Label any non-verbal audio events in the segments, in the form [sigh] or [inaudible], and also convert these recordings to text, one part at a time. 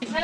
Go,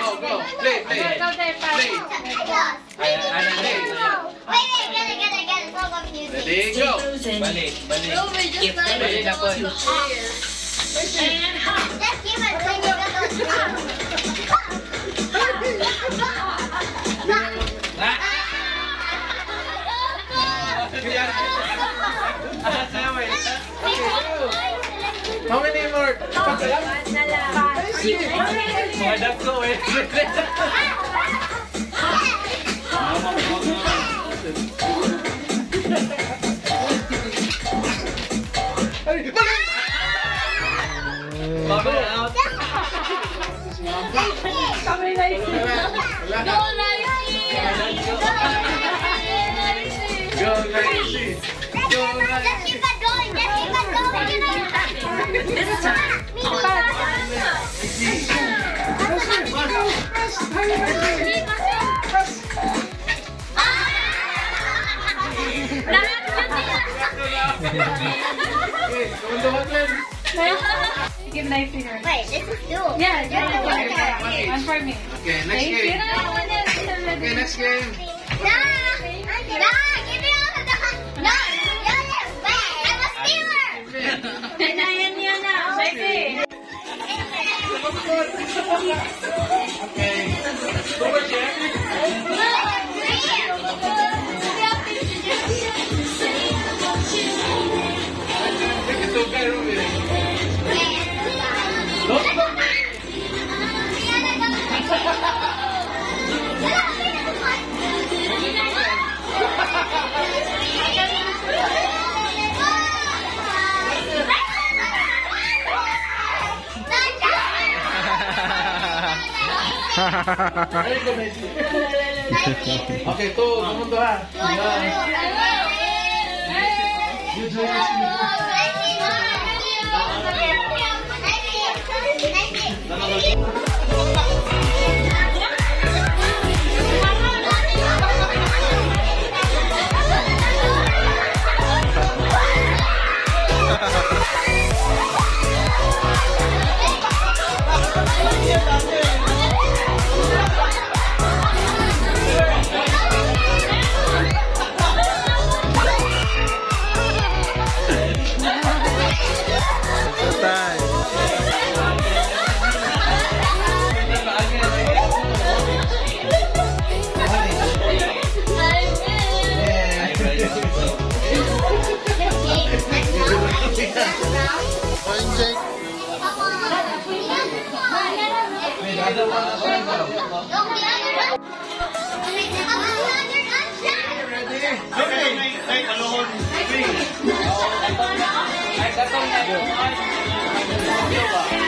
go, go. Play, play. Play. Play. Play. There you go. Balik, balik. No, oh, we just balik dapat. How many more? Five na lang. Madap ko eh. Mama, mama. Teman-teman. Gracie. Go, Gracie. This time. Okay, kamunduhan din. Give nice finger. Wait, this is dual. Yeah, yeah, Yeah, yeah, yeah. yeah. One for me. Okay, next Thank you. game. Okay, next game. No, no, give me all of the No, no, no, wait, I'm a stealer. Pinayan niya na. Sige. Okay. Super check. [laughs] Oke tuh, kamu tuh. Ha ha ha. Thank you.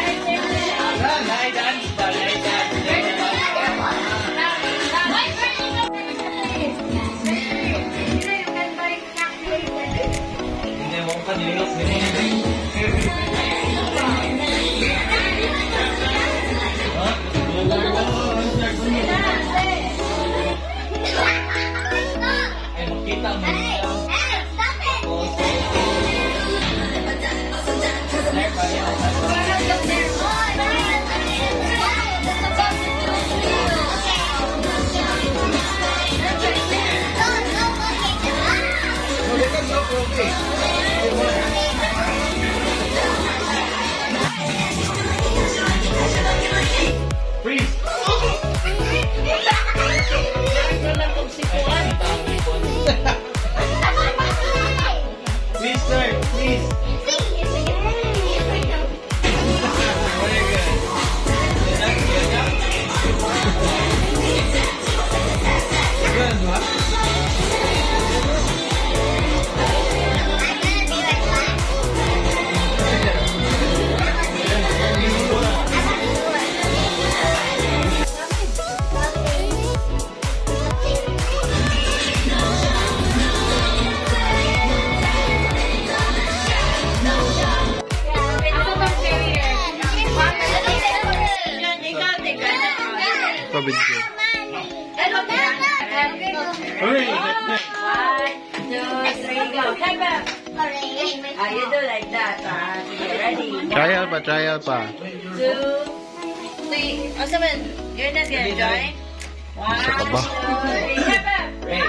me. Oh, someone, you're not gonna join. Wow. Hooray! Hooray! Hooray!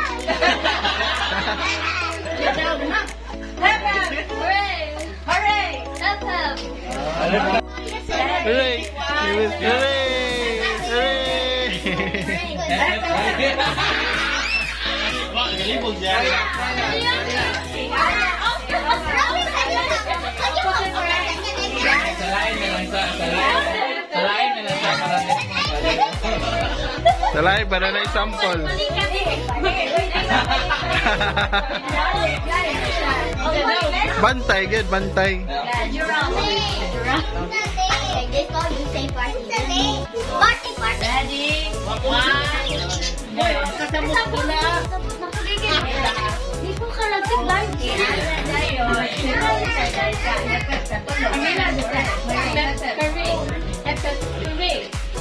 Hooray! Hooray! Hooray! Hooray! Hooray! Hooray! Salay, para na sample. bantay, good, bantay. Party, party. Ready? One. Kasamot ko na. Hindi ko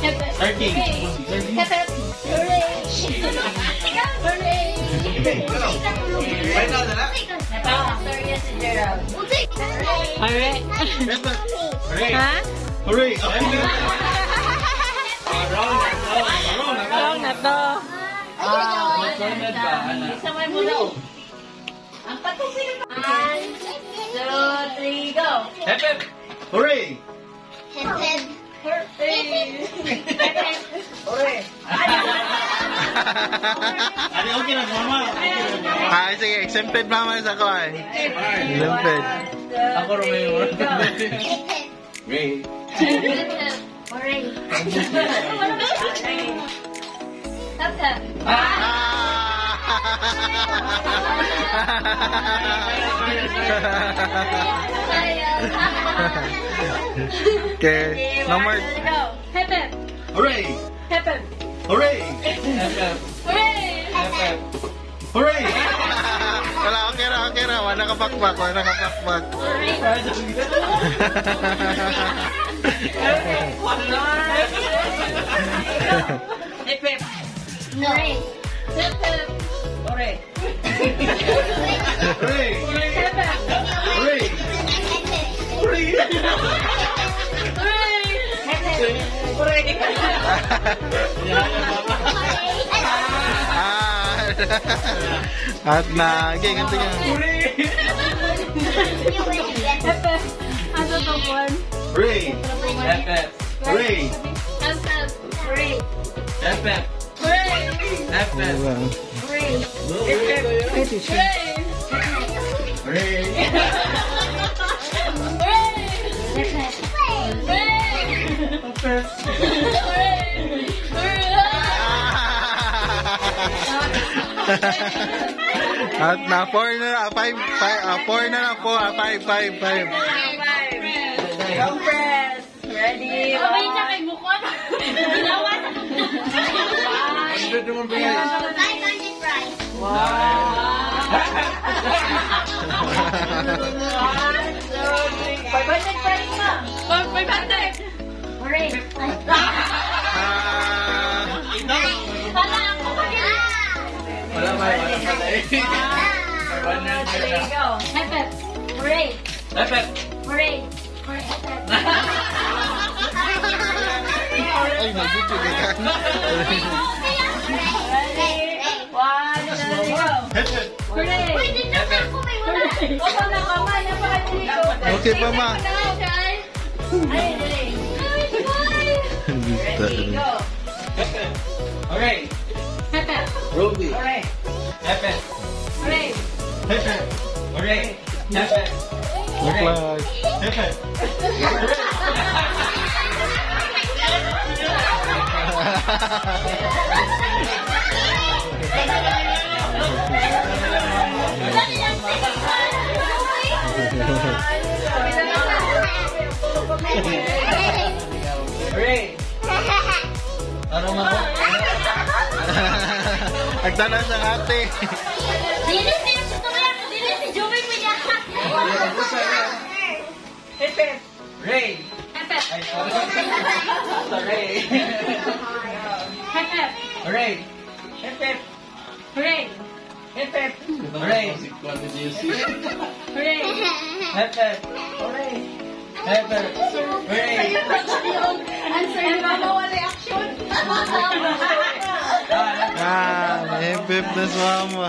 kalagit lang. Thirty. Final na lang. Alright. Hooray! Ha? Hooray! Round na to. Round na to. Wrong na to. Sunod ba? Ano? Samay mo na. Ang patusin. One, two, three, go. Hep, hep. Hooray! Hooray. Ano, okay na, mama. ah, sige, exempted mama sa ko ay. Exempted. Ako Romeo. Ray. [laughs] okay, no more. Go. Hep hep. Hooray! Hep hep. Hooray! Hep, hep. Hep, hep. Hooray! Wala, okay ra, okay ra. Wala ka pakpak, wala ka pakpak. Hip hip. Hooray! [laughs] three Hooray! Hooray! Hooray! Hooray! Hooray! At na, okay, ganti ka. Pepe, ano to buwan? Hooray! Pepe! Hooray! Pepe! Hooray! Pepe! Hooray! Pepe! At na 4 na na, 5, 5, 4 na na po, 5, 5, 5. Go press! Oh, wait na kay Mukon. Ginawa. Ang? Yan? 500 price. Five hundred price na. Five hundred. Hooray. Ah, Wala ako mag-ina. Wala ba? Wala ba? There you go. Hepep. Hooray. Dapat. Hooray. Hooray. ay, nagtutuli ka. Correct. Wait, dito na okay okay wala. Opo na ka nga, napakatili ko. Okay pa ma. Ay, dali. Ready, go. Pepe. Alright. Pepe. Ruby. Alright. Pepe. Alright. Pepe. Alright. Pepe. Look like. Pepe. Ha ha ha ha. Hooray. Ano mo? Nagtanan sa ate. Dili si Dili si Joey mo niya. Hepep. Ray. Hepep. Ay, sorry. Sorry. Hepep. Hooray, Pep! Hooray! Hooray! Pep, Pep! Ah, may Pep na sumama.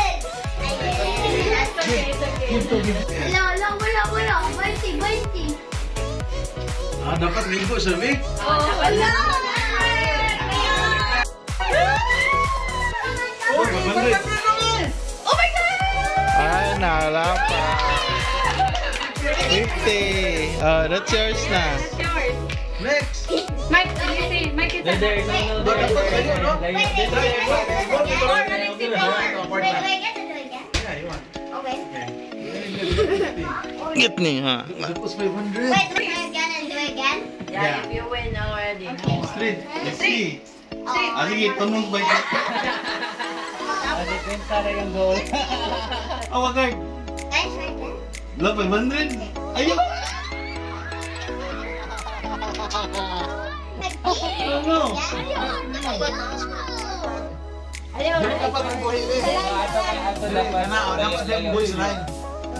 Wala, wala, wala, wala. Baiti, baiti. Ah, dapat ligo sa mi. Wala! Oh, magandang. Oh my God! Ah, nala pa. 50. Oh, that's yours na. Yours. Next. Mike, you see, Mike is There, there, no, no, there, there, there, there, Wait, there, wait, there, Get me, ha? Tapos 500. Wait, try again and do again. Yeah, if you win already. Street. Let's see. Oh, sige, tunog ba [laughs] ito? Kwenta na yung goal. Oh, wag Guys, try again. Love 500. Ayun. no. Ayaw, Dapat ang buhay eh.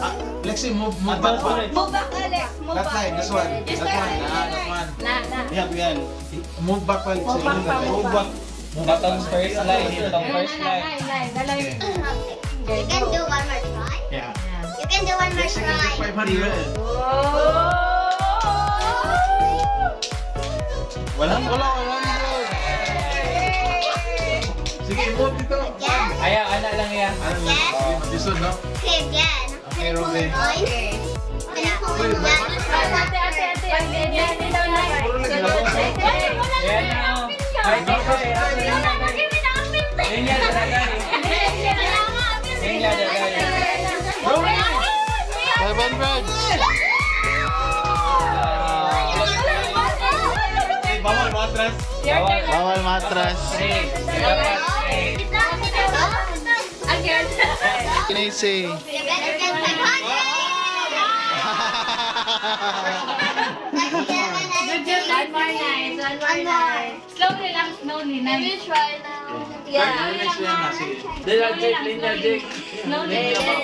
Line. Ah, Lexi, move, move back pa. Move back, Alex. Move That back. line, this one. That one. Ah, that one. Na, na. Yan, yan. Move back pa. Move back pa, move back. Itong first line, itong first line. Nine, nine. Dalaw yung... You can do one more try. Yeah. You can do one more try. 500. Oh! Walang wala, walang Sige, move dito. Again. Ayaw, ana lang yan. Ano? Sige, Madison, no? Okay, quiero ver. Matras. Bawal matras. Matras. Can I. Slowly slowly. Slowly. Slowly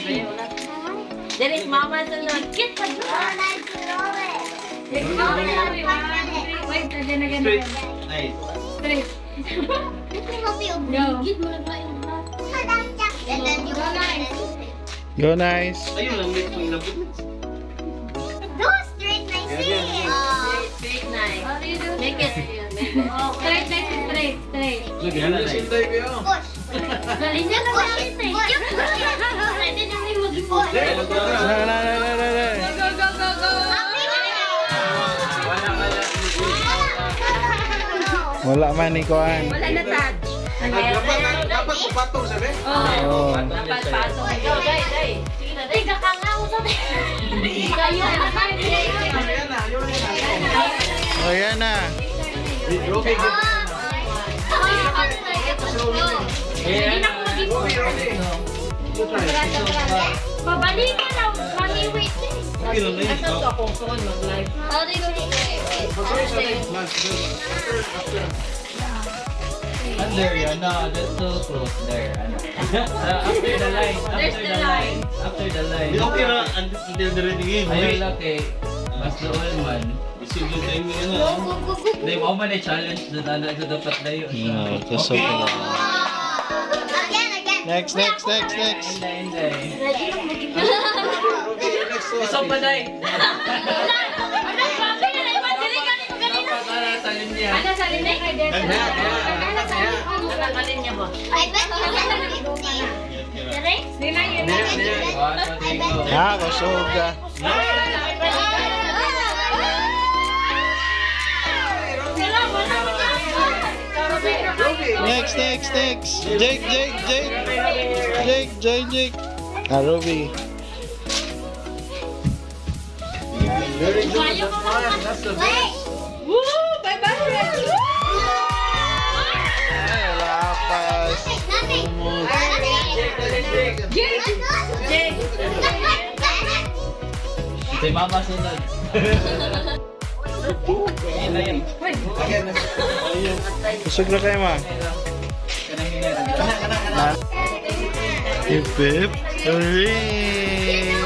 Slowly. Derek, Mama's in the kitchen. Wait, then again. Nice. Straight. no. Go nice. Go nice. Ayun lang, next yung labot. Go straight nice. Uh, straight nice. Make Nice. [laughs] Straight nice, straight, straight. Look, yan lang. Push. Push. Nice. Push. Wala man ni Kuan. Wala na touch. Dapat, dapat kupatong sabi. Oh. Dapat pasok. Go, day, day. Ay, kakangao sa Kayo na Ano yan na, yun yan na. Oh, yan na. Roby, get Hindi na ako maging Try. Pabalikan na. Mami, wait. Okay lang na yun. Asan to akong suon mag-live? Sorry. After. Under yan, no, that's so close there. Ano? [laughs] After the line, after the line, after the line. Okay na, until the ready game. Ayun lang kay Mas doon man. Isip yung time mo yun. Hindi mo man challenge na sa dapat na yun. Okay lang. Again, again. Next, next, next, next. Next one. Isang pa day. Ano, ka sa linya. Ano sa linya kay. Ano sa linya? Ba? I bet you can do it. Dire? Sila yun. Yeah. One, two, three, go. Ah, kusog ka. Next, next, next. Jake, Jake, Jake. Jake, Jake, Jake. Ah, Ruby. Very good. That's fine. That's the best. Woo! Bye-bye, Ay, lapas. Nothing. Jake, Jake, Jake. Jake! Si Mama sunod. Ayun na kayo, ma. Hip, hip. Hooray!